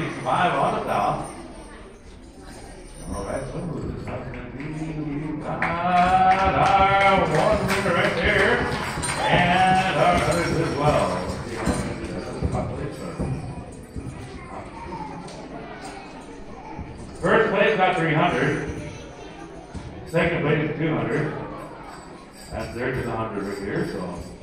65 on the top. All right, so this is gonna be got our one winner right there, and our others as well. First place got 300. Second place is 200. And third is 100 right here, so.